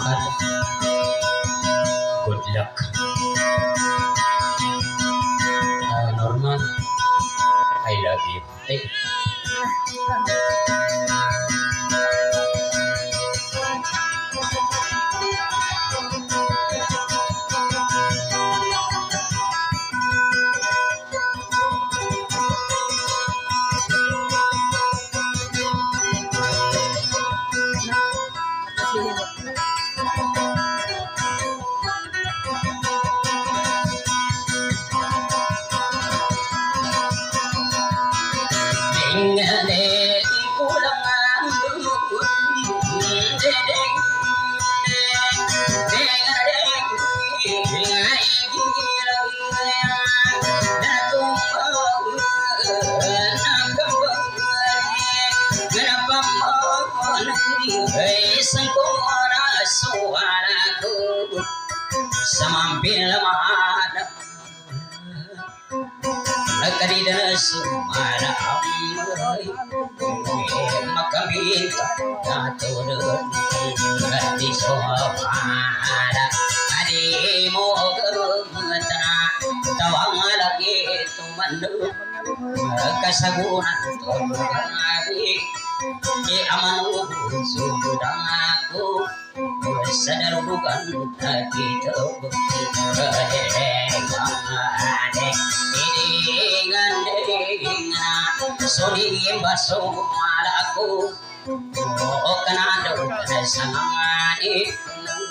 不太 isang oras Tumandog Kasagunan tulungabi Di amanu sudang aku Sadarugan kita Kedengane Idingan dengan Sudim baso malaku O kanado sangani Kaibang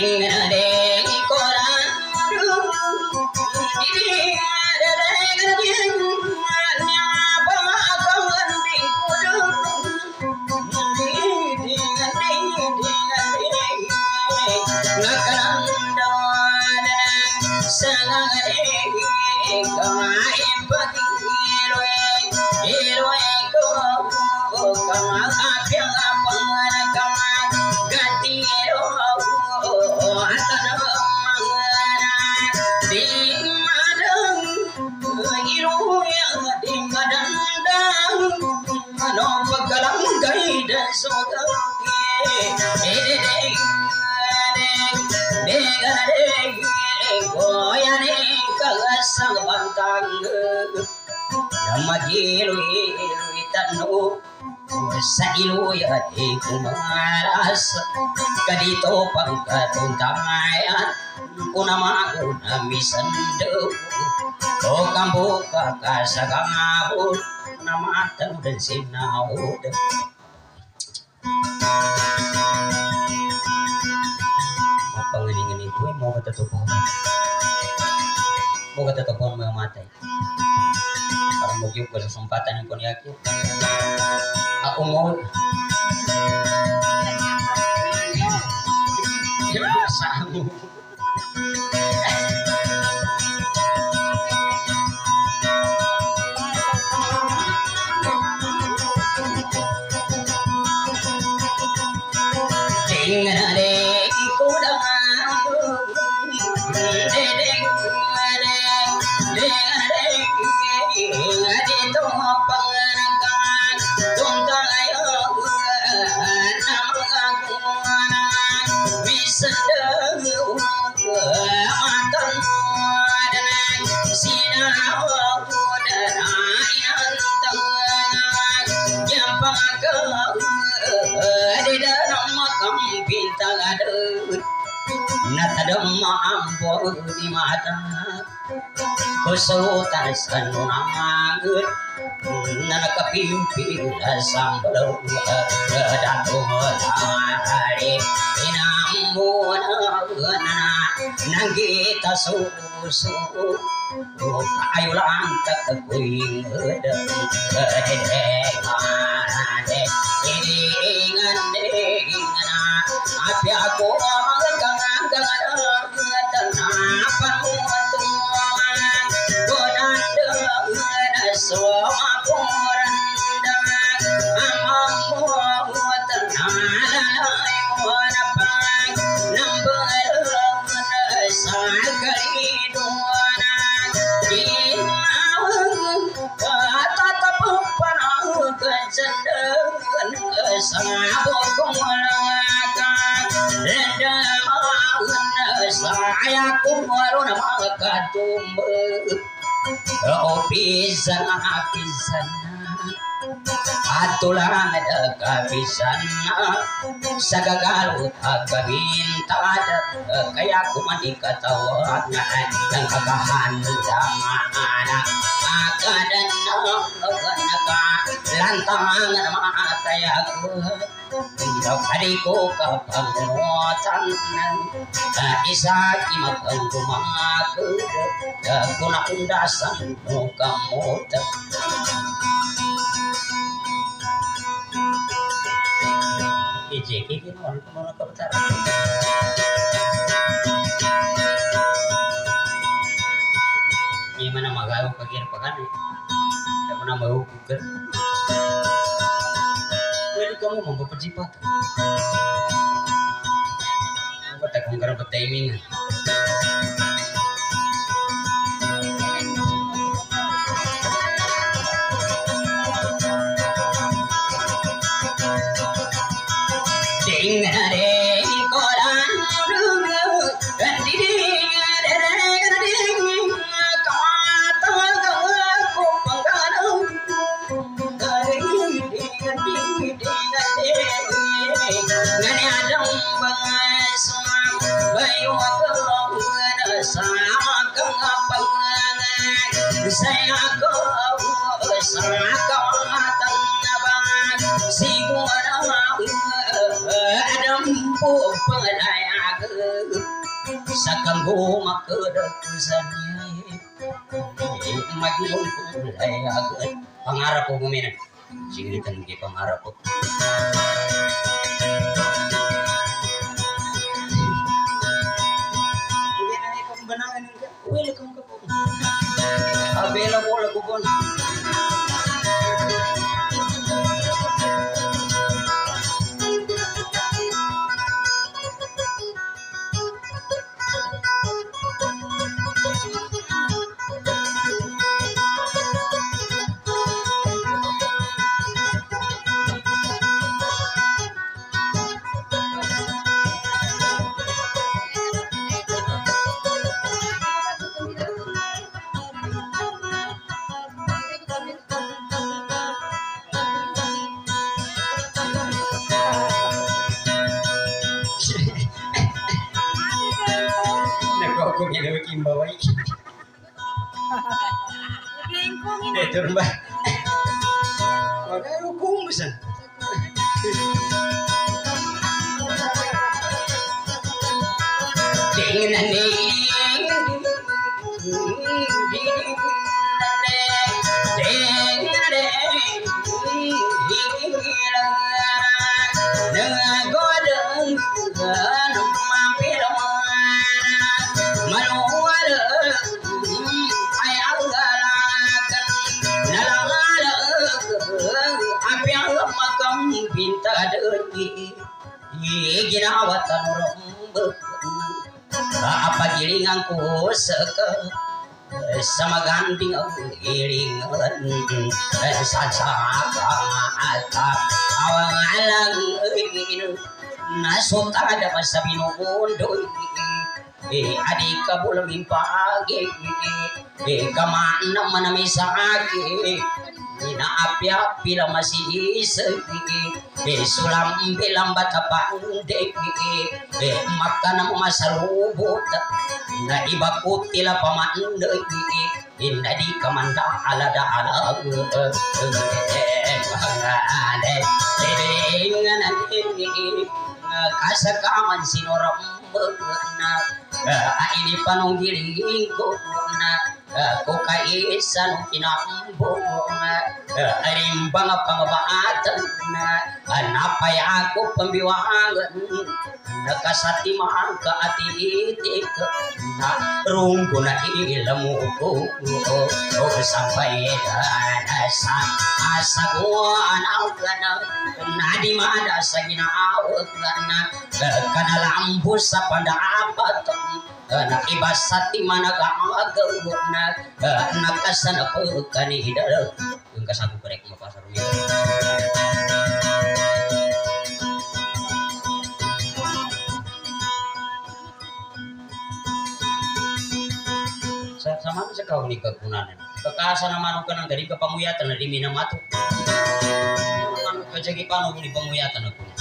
ringing sa iluya di kumaras kadito pagkatuntayan kunama kuna misando o kambo kakasagangabot na matang dan sinawod mapanganing-aning ko mo katatupo mo katatupo mo matay parang mugyog ko sa sumpatan ko niya natadama ambo di mata kusutan sanunangut nanakapimpi sambal datu hari inamuna nanggita susu ayo lantak kuing ini ingan tapi aku anggang saya kumarun makatumbe Oh pisan pisan Atulang kabisan Sagagalut agabintad Kaya kumanikatawag Ang kakahandaman Akadan naka Lantangan matayag Hindi kadi ko kapangutan Isa imagang gumagod Kuna undasan mo kamot Ijeki ginawa ko mga kabataan Iya mana magawa pagir pagani. Tidak pernah mau Google. Pwede kamu mempercepat. Apa tak kamu karena pangarap ko gumina na ikong để Bowie. Eh, turun ba? Magkano kung basa? Tingnan na Nang ako tanurong apa gilingan ko seke sama atap awang alang ino nasuta ada pa sa binubundo eh adik ka bulang pagi eh kaman naman na sa akin Inaapi-api lang masisigi Eh sulam bilang bata pandeg Eh maka na masalubot Na iba ko tila pamandag Inda di ka man alada alag Kasakaman sinoram na Ini panong giling ko na Ko kaisan kinambong rimbang pangabaatan anapa ya aku pembiwangan nakasati mangka ati itik na runggo na ilmu ko o sampai asa asa ko anaw kana nadi mana sa ginaawat kana kana lampu sa pandapat na ibasati mana ka agaw na nakasana po kanidal yung kasabu korek mo pasarumi sa sama sa kau ni kagunanan kakasa na manu ka ng dari ka pamuyatan na di minamato manu ka jagi pano ni pamuyatan na kuna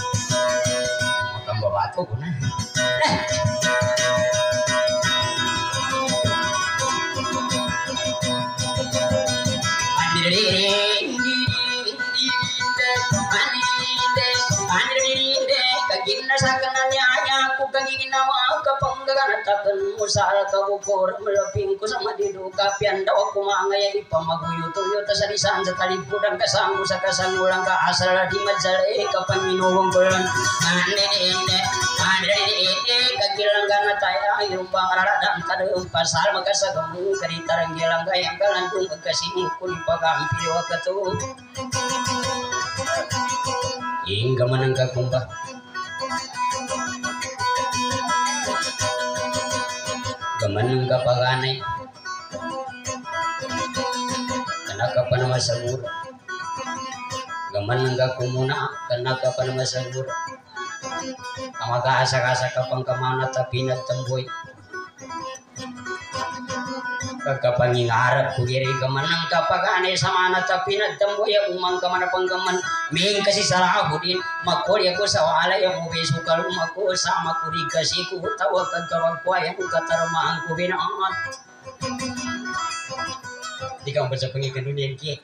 makang babato kuna kapangganatakan musal kabukor melaping ko sa madiduka pianda o kumangay ay pamaguyo tuyo ta sa lisan sa talipudang kasango sa kasangulang ka asal di majalay kapanginuwang ko lang ande pasal magkasagamu karitarang gilang gayang galan kung magkasini kung pagampili wa ka to Hingga manangka kumba Gamanang kapaganay Kanaka pa naman sa mura Gamanang ka kumuna Kanaka pa naman sa mura Kamag-aasa-asa ka pang kamana Tapinat tamboy Kagkapangingarap kugiri gamanang kapaganay sa mana tapinat tamboy Umang kamana panggaman Ming kasi saraho din Makuri ako sa walay Ang ubiso kaluma ko Sama kuri kasi ko Tawag kagkawagkway Ang kataramahan ko binangat. Di ka sa pangikanunian ki.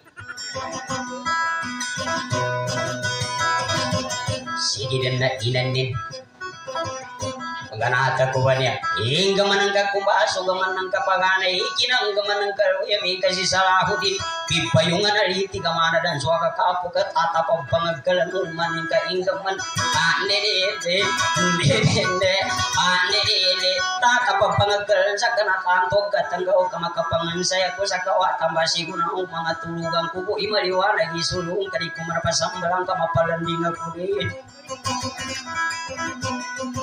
Sige din na inanin Pagganata ko ba niya? Hingga man ang kakumbaso, gaman ng kapaganay, ikinang gaman ng karuya, may kasi sa ako din, pipayungan na riti kamana dan so kakapo kat atapang pangagkalanun man yung kaingga man, ane de de de ane de de tatapang pangagkalan sa kanatantog katanggaw kamakapangan saya ko sa kawa tambasi ko na ang mga tulugang ko ko imaliwanag isulong kadi ko manapasambalang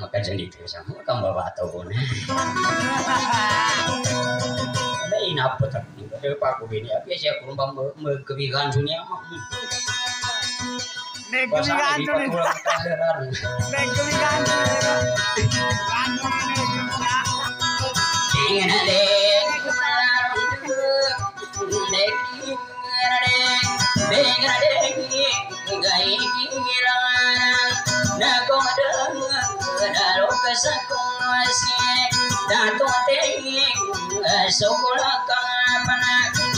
Maka dito sama kang babato ko na. Ada inapot ako. Ada pa ako gini. Abi siya kung ba magkabigan dunia to pa rin. kulang kasaran. Nagkumigaan to rin.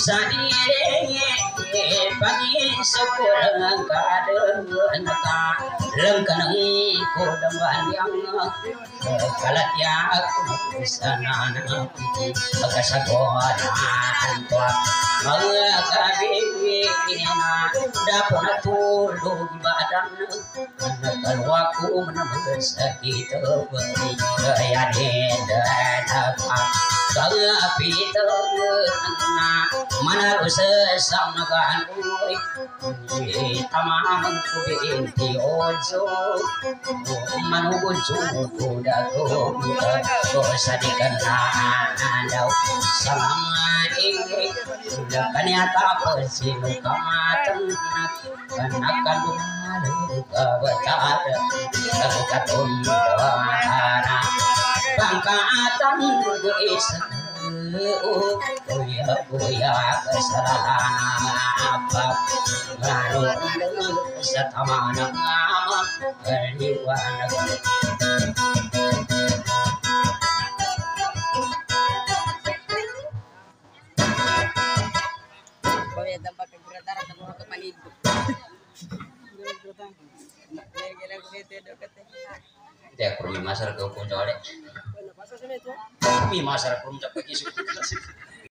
Sadire natin. Lengkanang ko damban yang kalat ya aku sana pagkasagot anto mga dapo na tulog badan. Ko man sakit. Kaya din dadaka Kalapito na manalo sa isang nagaanoy Tamamang kubinti ojo Manugod sumukod ako Ko sa di ka na daw Sa mga ingay Kanya tapos sino kamatang Kanakalumalo kabatada Kabukatumbawana pangkaatan ko apa kegiatan atau mau ke itu deket. Ya Ποιοι μα, ρε, πρώτα από εκεί σου.